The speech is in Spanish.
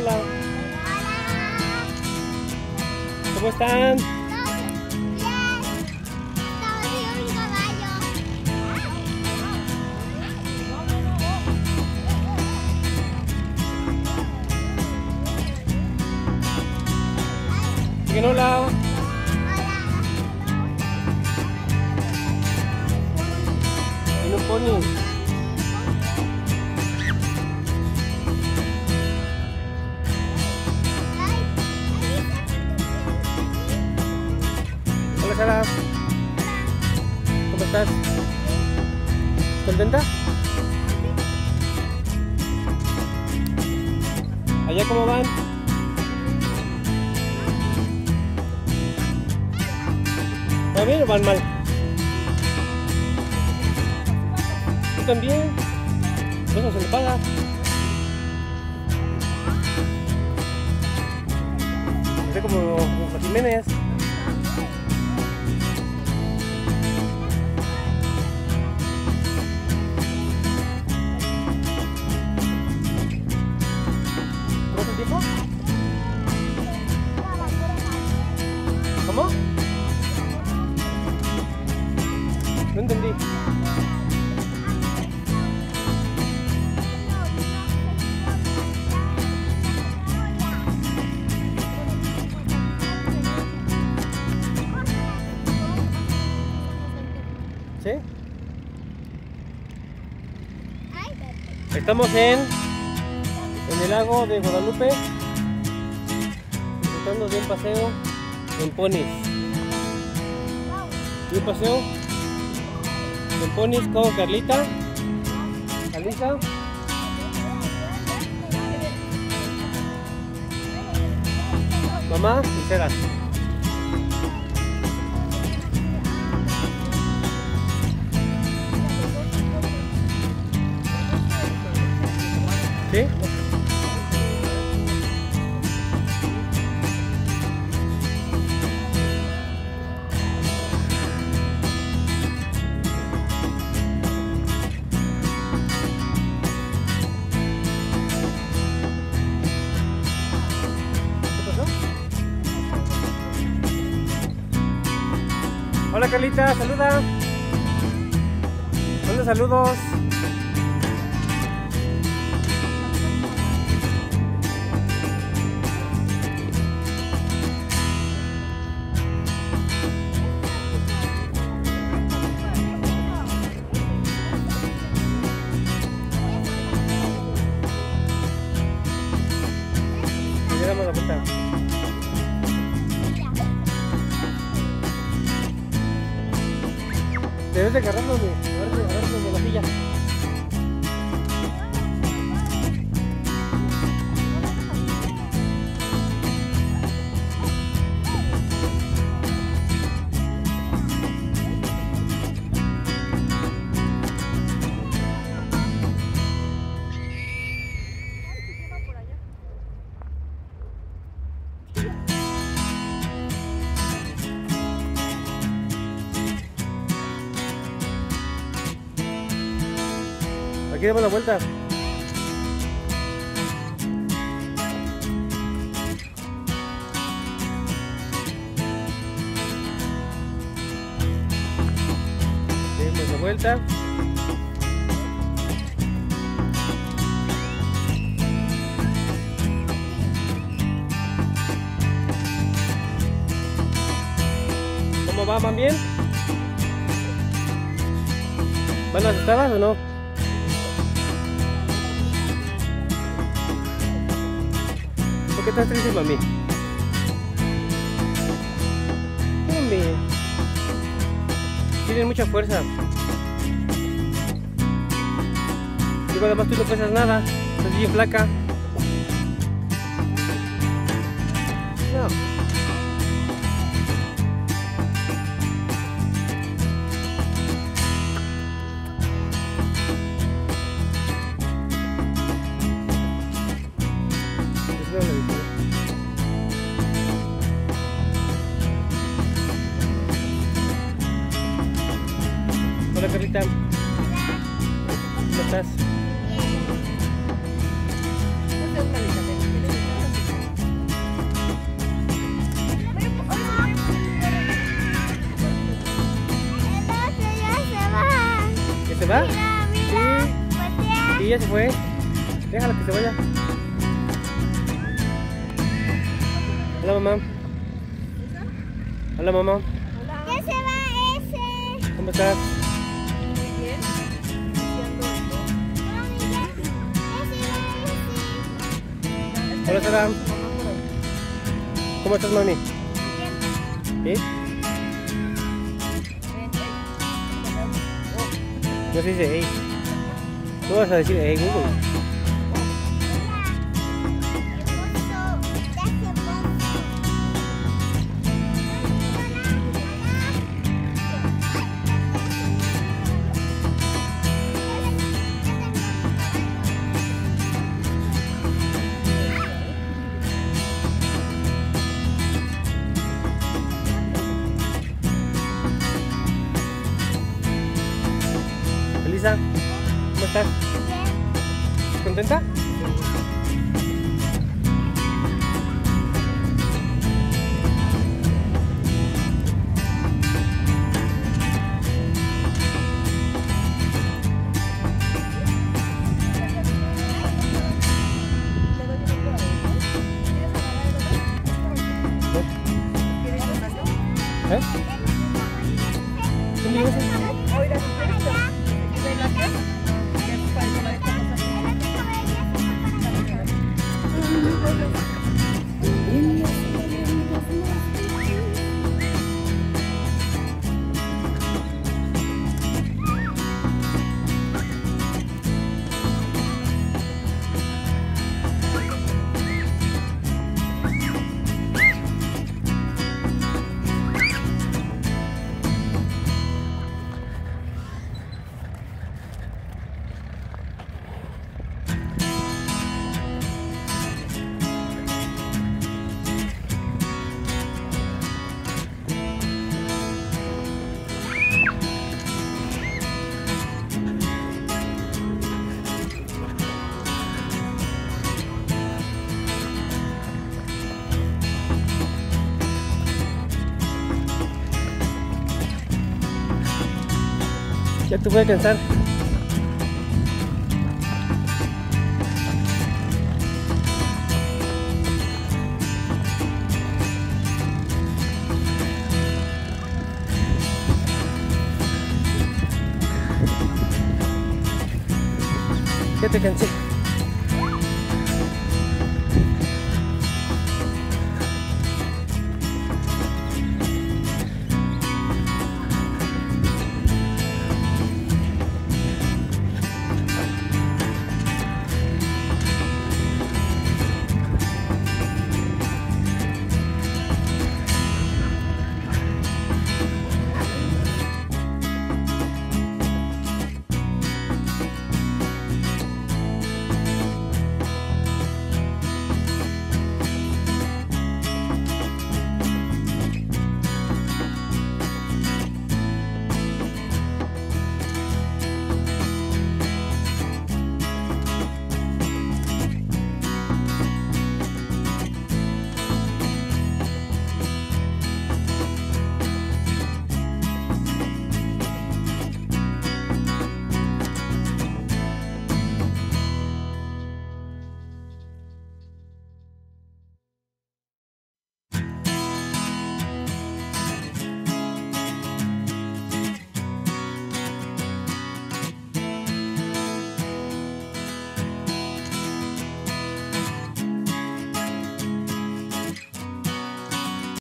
hola. ¿Cómo están? ¿Allá cómo van? ¿Va bien o van mal? ¿Tú también? Eso se le paga. Hace como, como Jiménez. ¿Sí? Estamos en, en el lago de Guadalupe, disfrutando de un paseo en ponis. Y un paseo en ponis con Carlita, Alisa, mamá y Sara. Hola Carlita, saluda. Manda saludos. Debes de agarrarlo de, agarrarlo, agarrarlo de la silla. Damos la vuelta. Demos la vuelta. ¿Cómo va? ¿Van bien? ¿Van asustadas o no? Qué estás triste, mami? Mami. Tienen mucha fuerza. Digo, además tú no pesas nada. Estás bien flaca. Hola Carlita. ¿Cómo estás? ¿Ya se va? Mira, mira. Sí. sí, ya se fue. Déjala que se vaya. Hola mamá. Hola mamá. ¿Ya se va ese? ¿Cómo estás? Hola, Sara. ¿Cómo estás, mami? ese. ¿Sí? No se dice hey. Tú vas a decir hey, Google. ¿Cómo estás? ¿Contenta? Ya te voy a alcanzar. Ya te cansé.